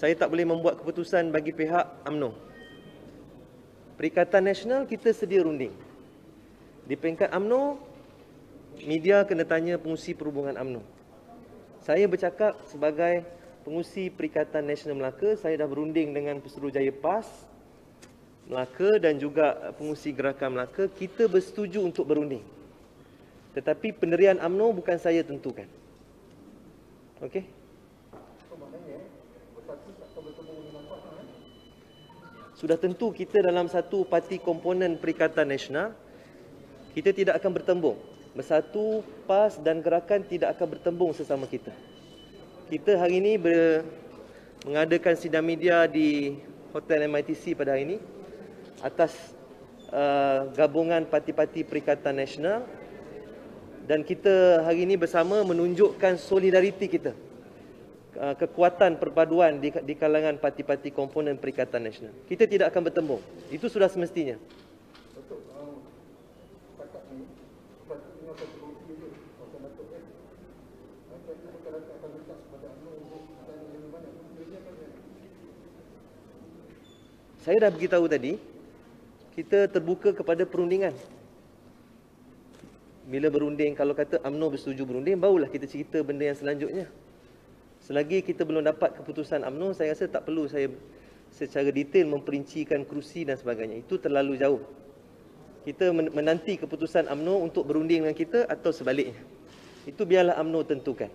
saya tak boleh membuat keputusan bagi pihak AMNO. Perikatan Nasional kita sedia runding. Di peringkat AMNO, media kena tanya pengusi perhubungan AMNO. Saya bercakap sebagai pengusi Perikatan Nasional Melaka, saya dah berunding dengan Pesuruhjaya PAS Melaka dan juga pengusi Gerakan Melaka, kita bersetuju untuk berunding. Tetapi pendirian AMNO bukan saya tentukan. Okey? Sudah tentu kita dalam satu parti komponen Perikatan Nasional, kita tidak akan bertembung. Bersatu, PAS dan gerakan tidak akan bertembung sesama kita. Kita hari ini ber, mengadakan sidang media di Hotel MITC pada hari ini atas uh, gabungan parti-parti Perikatan Nasional dan kita hari ini bersama menunjukkan solidariti kita uh, kekuatan perpaduan di, di kalangan parti-parti komponen Perikatan Nasional. Kita tidak akan bertembung. Itu sudah semestinya. Saya dah beritahu tadi, kita terbuka kepada perundingan. Bila berunding, kalau kata UMNO bersetuju berunding, barulah kita cerita benda yang selanjutnya. Selagi kita belum dapat keputusan UMNO, saya rasa tak perlu saya secara detail memperincikan kerusi dan sebagainya. Itu terlalu jauh. Kita menanti keputusan UMNO untuk berunding dengan kita atau sebaliknya. Itu biarlah UMNO tentukan.